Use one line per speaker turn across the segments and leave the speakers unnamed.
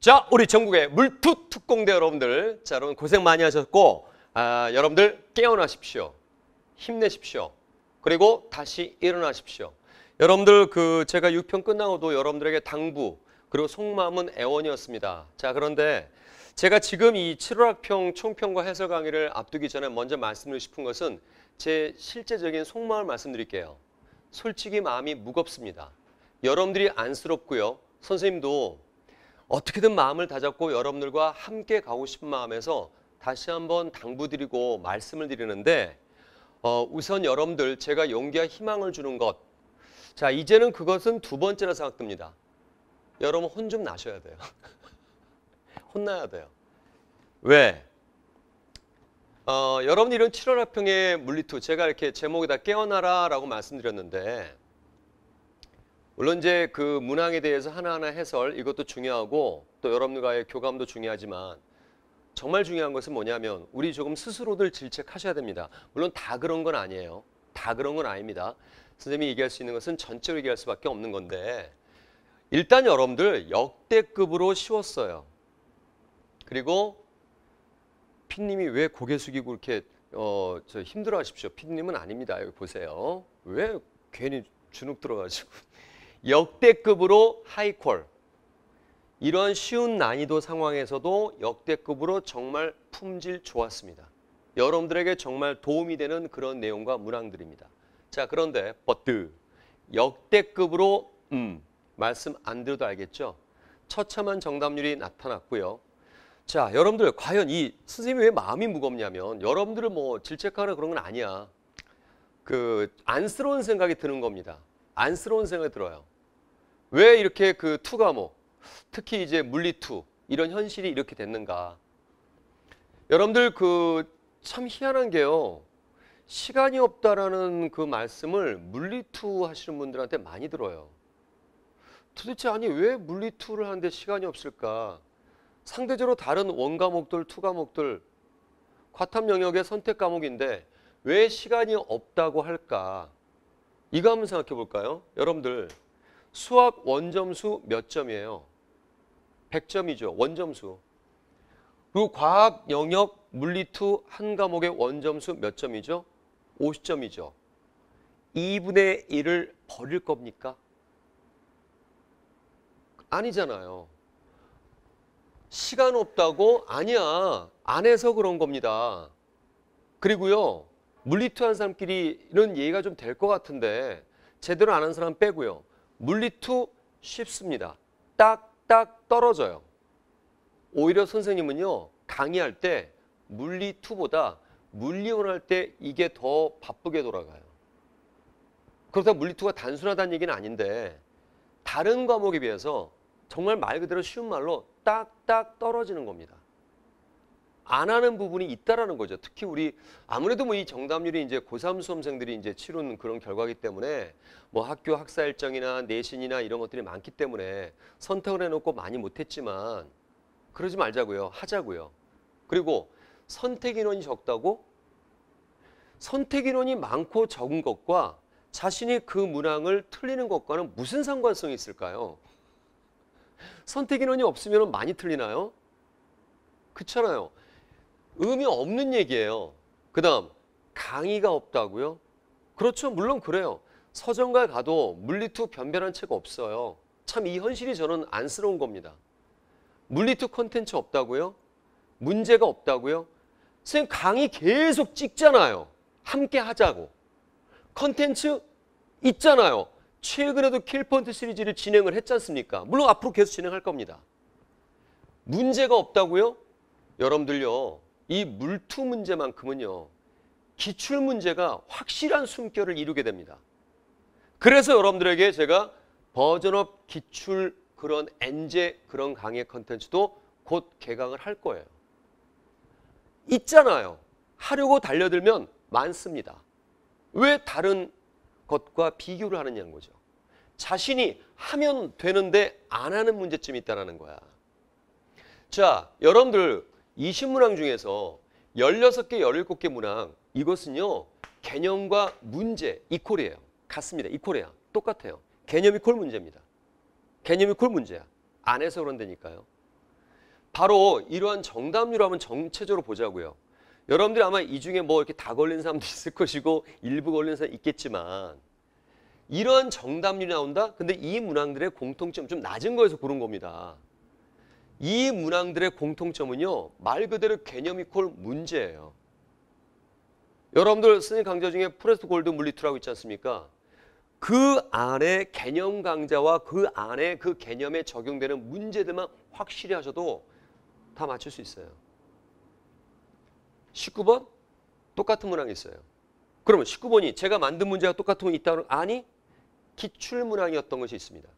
자, 우리 전국의 물투 특공대 여러분들, 자, 여러분 고생 많이 하셨고, 아, 여러분들 깨어나십시오. 힘내십시오. 그리고 다시 일어나십시오. 여러분들 그 제가 6편 끝나고도 여러분들에게 당부 그리고 속마음은 애원이었습니다. 자, 그런데 제가 지금 이 7월학평 총평과 해설 강의를 앞두기 전에 먼저 말씀드리고 싶은 것은 제 실제적인 속마음을 말씀드릴게요. 솔직히 마음이 무겁습니다. 여러분들이 안쓰럽고요. 선생님도 어떻게든 마음을 다잡고 여러분들과 함께 가고 싶은 마음에서 다시 한번 당부드리고 말씀을 드리는데 어, 우선 여러분들 제가 용기와 희망을 주는 것. 자, 이제는 그것은 두 번째라 생각됩니다. 여러분 혼 좀 나셔야 돼요. 혼나야 돼요. 왜? 어, 여러분 이런 7월 화평의 물리투 제가 이렇게 제목에다 깨어나라라고 말씀드렸는데 물론 이제 그 문항에 대해서 하나하나 해설 이것도 중요하고 또 여러분들과의 교감도 중요하지만 정말 중요한 것은 뭐냐면 우리 조금 스스로들 질책하셔야 됩니다. 물론 다 그런 건 아니에요. 다 그런 건 아닙니다. 선생님이 얘기할 수 있는 것은 전체로 얘기할 수밖에 없는 건데 일단 여러분들 역대급으로 쉬웠어요. 그리고 피님이 왜 고개 숙이고 이렇게 어, 저 힘들어 하십시오. 피님은 아닙니다. 여기 보세요. 왜 괜히 주눅 들어가지고. 역대급으로 하이퀄. 이런 쉬운 난이도 상황에서도 역대급으로 정말 품질 좋았습니다. 여러분들에게 정말 도움이 되는 그런 내용과 문항들입니다. 자, 그런데 버트 역대급으로 음, 말씀 안 드려도 알겠죠? 처참한 정답률이 나타났고요. 자, 여러분들 과연 이 선생님이 왜 마음이 무겁냐면 여러분들을 뭐 질책하는 그런 건 아니야. 그 안쓰러운 생각이 드는 겁니다. 안쓰러운 생각이 들어요. 왜 이렇게 그 two 과목, 특히 이제 물리 two 이런 현실이 이렇게 됐는가? 여러분들 그 참 희한한 게요. 시간이 없다라는 그 말씀을 물리 two 하시는 분들한테 많이 들어요. 도대체 아니 왜 물리 two를 하는데 시간이 없을까? 상대적으로 다른 one 과목들, two 과목들 과탐 영역의 선택 과목인데 왜 시간이 없다고 할까? 이거 한번 생각해 볼까요? 여러분들 수학 원점수 몇 점이에요? 100점이죠. 원점수. 그리고 과학 영역 물리투 한 과목의 원점수 몇 점이죠? 50점이죠. 2분의 1을 버릴 겁니까? 아니잖아요. 시간 없다고? 아니야. 안 해서 그런 겁니다. 그리고요. 물리투 한 사람끼리는 예의가 좀 될 것 같은데 제대로 안 한 사람 빼고요. 물리투 쉽습니다. 딱딱 떨어져요. 오히려 선생님은요. 강의할 때 물리투보다 물리원 할 때 이게 더 바쁘게 돌아가요. 그렇다고 물리투가 단순하다는 얘기는 아닌데 다른 과목에 비해서 정말 말 그대로 쉬운 말로 딱딱 떨어지는 겁니다. 안 하는 부분이 있다라는 거죠. 특히 우리 아무래도 뭐 이 정답률이 이제 고3 수험생들이 이제 치르는 그런 결과기 때문에 뭐 학교 학사 일정이나 내신이나 이런 것들이 많기 때문에 선택을 해놓고 많이 못했지만 그러지 말자고요. 하자고요. 그리고 선택 인원이 적다고 선택 인원이 많고 적은 것과 자신이 그 문항을 틀리는 것과는 무슨 상관성이 있을까요? 선택 인원이 없으면 많이 틀리나요? 그렇잖아요. 의미 없는 얘기예요. 그 다음 강의가 없다고요? 그렇죠. 물론 그래요. 서점가에 가도 물리투 변변한 책 없어요. 참 이 현실이 저는 안쓰러운 겁니다. 물리투 콘텐츠 없다고요? 문제가 없다고요? 선생님 강의 계속 찍잖아요. 함께 하자고. 컨텐츠 있잖아요. 최근에도 kill point 시리즈를 진행을 했지 않습니까? 물론 앞으로 계속 진행할 겁니다. 문제가 없다고요? 여러분들요. 이 물two 문제만큼은요. 기출 문제가 확실한 숨결을 이루게 됩니다. 그래서 여러분들에게 제가 version up 기출 그런 N제 그런 강의 컨텐츠도 곧 개강을 할 거예요. 있잖아요. 하려고 달려들면 많습니다. 왜 다른 것과 비교를 하느냐는 거죠. 자신이 하면 되는데 안 하는 문제점이 있다는 거야. 자, 여러분들 20문항 중에서 16개, 17개 문항 이것은요. 개념과 문제 이퀄이에요. 같습니다. 이퀄이야. 똑같아요. 개념 이퀄 문제입니다. 개념 이퀄 문제야. 안 해서 그런다니까요. 바로 이러한 정답률 한번 전체적으로 보자고요. 여러분들이 아마 이 중에 뭐 이렇게 다 걸린 사람도 있을 것이고 일부 걸린 사람 있겠지만 이러한 정답률이 나온다? 근데 이 문항들의 공통점 좀 낮은 거에서 고른 겁니다. 이 문항들의 공통점은요. 말 그대로 개념 equal 문제예요. 여러분들 선생님 강좌 중에 First of all 물리two라고 있지 않습니까? 그 안에 개념 강좌와 그 안에 그 개념에 적용되는 문제들만 확실히 하셔도 다 맞출 수 있어요. 19번 똑같은 문항이 있어요. 그러면 19번이 제가 만든 문제가 똑같은 거 있다는 아니 기출 문항이었던 것이 있습니다.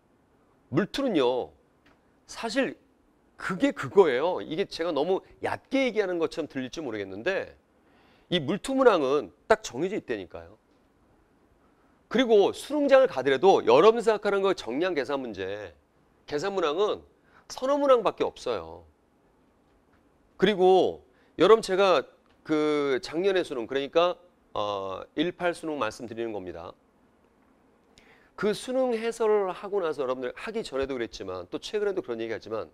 물투는요. 사실 그게 그거예요. 이게 제가 너무 얕게 얘기하는 것처럼 들릴지 모르겠는데 이 물투 문항은 딱 정해져 있다니까요. 그리고 수능장을 가더라도 여러분 생각하는 거 정량 계산 문제, 계산 문항은 선어 문항밖에 없어요. 그리고 여러분 제가 그 작년의 수능 그러니까 어, 18 수능 말씀드리는 겁니다. 그 수능 해설을 하고 나서 여러분들 하기 전에도 그랬지만 또 최근에도 그런 얘기 하지만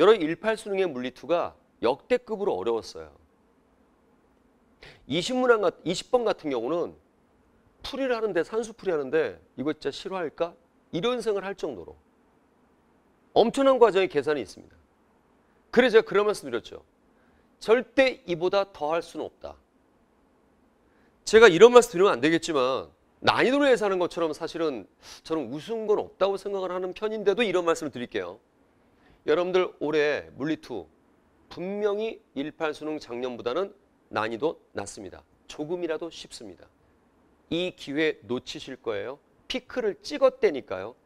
여러분 18 수능의 물리투가 역대급으로 어려웠어요. 20문항 20번 같은 경우는 풀이를 하는데 산수풀이 하는데 이거 진짜 싫어할까? 이런 생각을 할 정도로 엄청난 과정의 계산이 있습니다. 그래서 제가 그런 말씀 드렸죠. 절대 이보다 더 할 수는 없다. 제가 이런 말씀 드리면 안 되겠지만 난이도를 예산하는 것처럼 사실은 저는 우스운 건 없다고 생각을 하는 편인데도 이런 말씀을 드릴게요. 여러분들 올해 물리투 분명히 18 수능 작년보다는 난이도 낮습니다. 조금이라도 쉽습니다. 이 기회 놓치실 거예요. 피크를 찍었대니까요.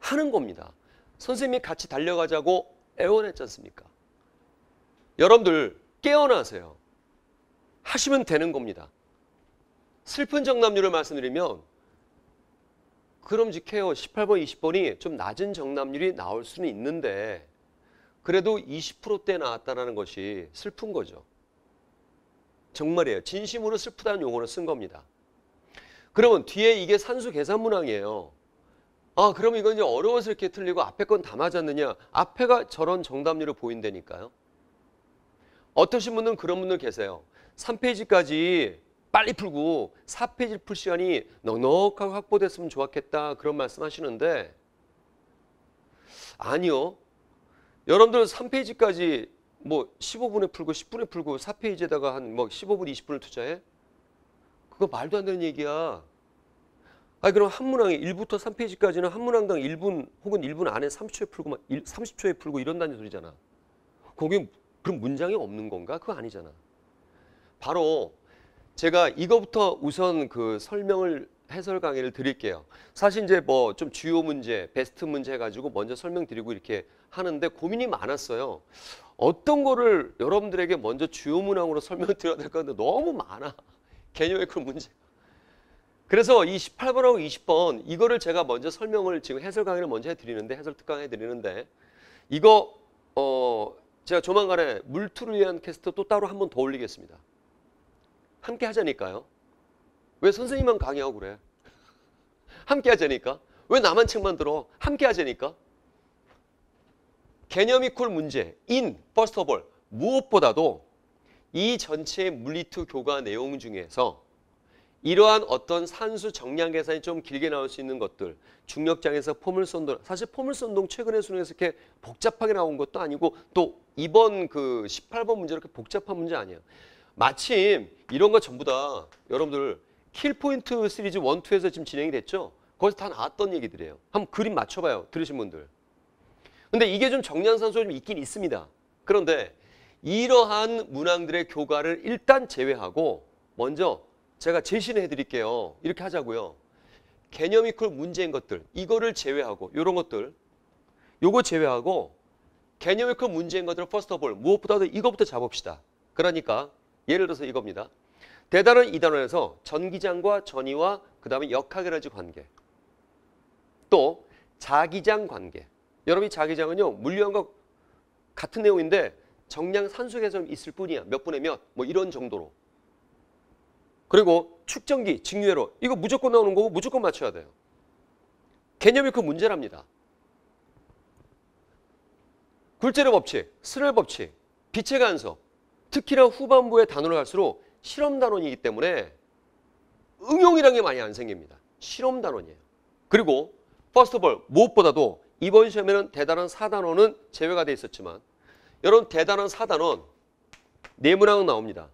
하는 겁니다. 선생님이 같이 달려가자고 애원했지 않습니까? 여러분들 깨어나세요. 하시면 되는 겁니다. 슬픈 정답률을 말씀드리면 그럼직해요. 18번, 20번이 좀 낮은 정답률이 나올 수는 있는데 그래도 20%대 나왔다는 것이 슬픈 거죠. 정말이에요. 진심으로 슬프다는 용어를 쓴 겁니다. 그러면 뒤에 이게 산수 계산 문항이에요. 아, 그럼 이건 이제 어려워서 이렇게 틀리고 앞에 건 다 맞았느냐? 앞에가 저런 정답률을 보인다니까요. 어떠신 분들은 그런 분들 계세요. 3페이지까지 빨리 풀고 4페이지 풀 시간이 넉넉하게 확보됐으면 좋았겠다. 그런 말씀 하시는데 아니요. 여러분들 3페이지까지 뭐 15분에 풀고 10분에 풀고 4페이지에다가 한 뭐 15분, 20분을 투자해? 그거 말도 안 되는 얘기야. 아니 그럼 한 문항에 1부터 3페이지까지는 한 문항당 1분 혹은 1분 안에 30초에 풀고 30초에 풀고 이런다는 소리잖아. 거기 그럼 문장이 없는 건가? 그거 아니잖아. 바로 제가 이거부터 우선 그 설명을 해설 강의를 드릴게요. 사실 이제 뭐 좀 주요 문제, 베스트 문제 해가지고 먼저 설명드리고 이렇게 하는데 고민이 많았어요. 어떤 거를 여러분들에게 먼저 주요 문항으로 설명드려야 될까 하는데 너무 많아. 개념의 그 문제. 그래서 이 18번하고 20번 이거를 제가 먼저 설명을 지금 해설 강의를 먼저 해드리는데 해설 특강 해드리는데 이거 어 제가 조만간에 물투를 위한 캐스트 또 따로 한 번 더 올리겠습니다. 함께 하자니까요. 왜 선생님만 강의하고 그래? 함께 하자니까. 왜 나만 책만 들어? 함께 하자니까. 개념 equal 문제, 인, first of all 무엇보다도 이 전체 물리two 교과 내용 중에서 이러한 어떤 산수 정량 계산이 좀 길게 나올 수 있는 것들 중력장에서 포물선 운동 사실 포물선 운동 최근에 수능에서 이렇게 복잡하게 나온 것도 아니고 또 이번 그 18번 문제 이렇게 복잡한 문제 아니에요. 마침 이런 거 전부 다 여러분들 킬포인트 시리즈 1, 2에서 지금 진행이 됐죠? 거기서 다 나왔던 얘기들이에요. 한번 그림 맞춰봐요. 들으신 분들. 근데 이게 좀 정량산수가 좀 있긴 있습니다. 그런데 이러한 문항들의 교과를 일단 제외하고 먼저 제가 제시를 해드릴게요. 이렇게 하자고요. 개념 이퀄 문제인 것들 이거를 제외하고 이런 것들 요거 제외하고 개념 equal 문제인 것들을 first of all 무엇보다도 이거부터 잡읍시다. 그러니까 예를 들어서 이겁니다. 대단원 이단원에서 전기장과 전위와 그 다음에 역학에너지 관계 또 자기장 관계. 여러분이 자기장은요 물리학과 같은 내용인데 정량 산수에서 있을 뿐이야. 몇 분의 몇 뭐 이런 정도로. 그리고 축전기 직류회로. 이거 무조건 나오는 거고 무조건 맞춰야 돼요. 개념 equal 문제랍니다. 굴절의 법칙, 스넬 법칙, 빛의 간섭, 특히나 후반부의 단원을 갈수록 실험 단원이기 때문에 응용이라는 게 많이 안 생깁니다. 실험 단원이에요. 그리고 first of all 무엇보다도 이번 시험에는 대단원 4단원은 제외가 돼 있었지만 여러분 대단원 4단원 네 문항은 나옵니다.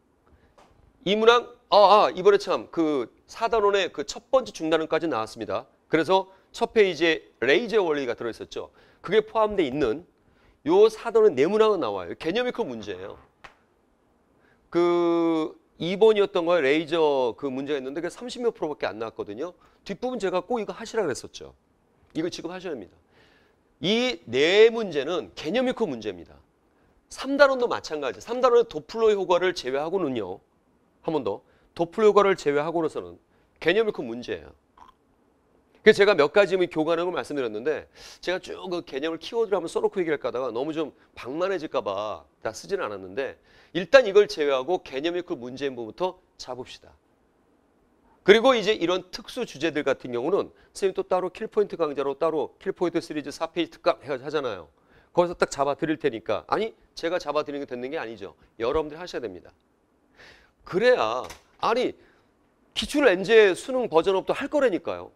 이 문항 아, 아 이번에 참그 4단원의 그 첫 번째 중단원까지 나왔습니다. 그래서 첫 페이지에 레이저 원리가 들어 있었죠. 그게 포함되어 있는 요 4단원 네 문항은 나와요. 개념이 그 문제예요. 그 2번이었던 거에 레이저 그 문제가 있는데 그게 30몇 프로밖에 안 나왔거든요. 뒷부분 제가 꼭 이거 하시라 그랬었죠. 이거 지금 하셔야 합니다. 이 네 문제는 개념이 그 문제입니다. 3단원도 마찬가지. 3단원의 도플러 효과를 제외하고는요. 한 번 더. 도플러 효과를 제외하고로서는 개념이 그 문제예요. 그래서 제가 몇 가지 교관하는 걸 말씀드렸는데 제가 쭉 그 개념을 키워드로 한번 써놓고 얘기할까 하다가 너무 좀 방만해질까 봐 다 쓰지는 않았는데 일단 이걸 제외하고 개념 equal 문제 인 부분부터 잡읍시다. 그리고 이제 이런 특수 주제들 같은 경우는 선생님 또 따로 kill point 강좌로 따로 kill point 시리즈 4페이지 특강 하잖아요. 거기서 딱 잡아 드릴 테니까 아니 제가 잡아 드리는 게 되는 게 아니죠. 여러분들이 하셔야 됩니다. 그래야 아니 기출 엔제 수능 버전업도 할 거라니까요.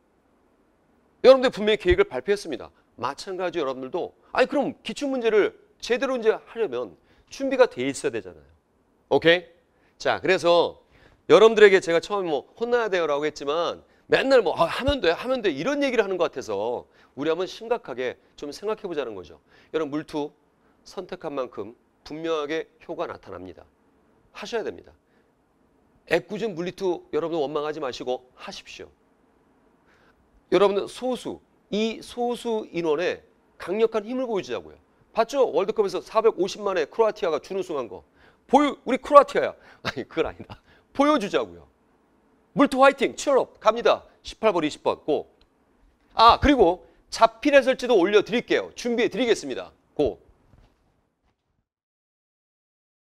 여러분들 분명히 계획을 발표했습니다. 마찬가지 여러분들도 아니 그럼 기출 문제를 제대로 이제 하려면 준비가 돼 있어야 되잖아요. 오케이? 자, 그래서 여러분들에게 제가 처음에 뭐 혼나야 돼요라고 했지만 맨날 뭐 아, 하면 돼, 하면 돼 이런 얘기를 하는 것 같아서 우리 한번 심각하게 좀 생각해 보자는 거죠. 여러분 물투 선택한 만큼 분명하게 효과 나타납니다. 하셔야 됩니다. 애꿎은 물리투 여러분 원망하지 마시고 하십시오. 여러분들 소수, 이 소수 인원에 강력한 힘을 보여주자고요. 봤죠? 월드컵에서 450만에 크로아티아가 준우승한 거. 보여, 우리 크로아티아야. 아니, 그건 아니다. 보여주자고요. 물투 화이팅, 치얼업 갑니다. 18번, 20번, 고. 아, 그리고 자필 해설지도 올려드릴게요. 준비해 드리겠습니다. 고.